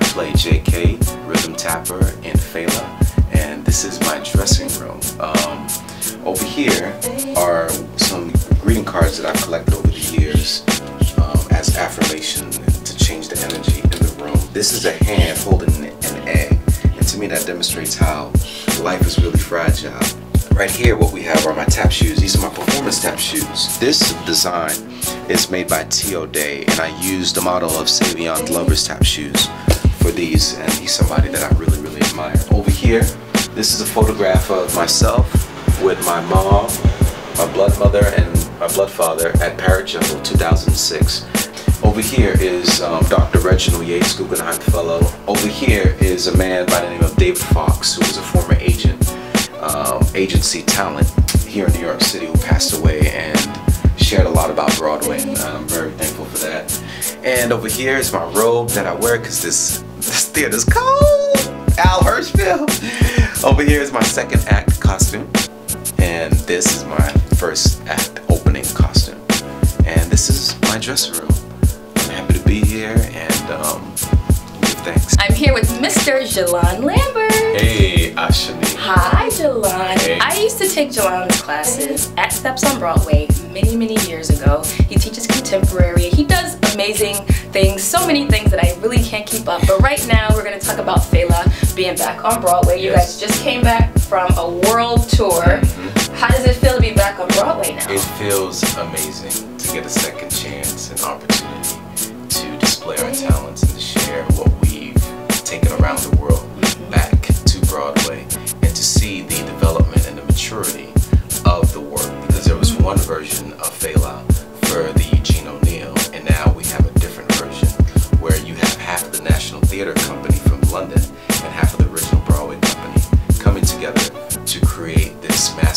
JK, Rhythm Tapper in Fela, and this is my dressing room. Um, over here are some greeting cards that I've collected over the years um, as affirmation to change the energy in the room. This is a hand holding an egg, and to me that demonstrates how life is really fragile. Right here, what we have are my tap shoes. These are my performance tap shoes. This design is made by T.O. Dey, and I used the model of Savion Glover's tap shoes for these, and he's somebody that I really, really admire. Over here, this is a photograph of myself with my mom, my blood mother, and my blood father at Parrot Jungle 2006. Over here is um, Dr. Reginald Yates, Guggenheim Fellow. Over here is a man by the name of David Fox, who was a former agent um, agency talent here in New York City who passed away and shared a lot about Broadway and I'm very thankful for that. And over here is my robe that I wear because this, this theater's cold. Al Hirschfeld. Over here is my second act costume and this is my first act opening costume. And this is my dressing room. I'm happy to be here and um, give thanks. I'm here with Mr. Gelan Lambert. Hey, Ashani. Hi, Gelan. Hey. Used to take Gelan's classes at Steps on Broadway many, many years ago. He teaches contemporary. He does amazing things, so many things that I really can't keep up. But right now, we're going to talk about Fela being back on Broadway. You guys just came back from a world tour. Mhm. How does it feel to be back on Broadway now? It feels amazing to get a second chance and opportunity to display our talents one version of Fela for the Eugene O'Neill, and now we have a different version where you have half the National Theatre Company from London and half of the original Broadway Company coming together to create this masterpiece.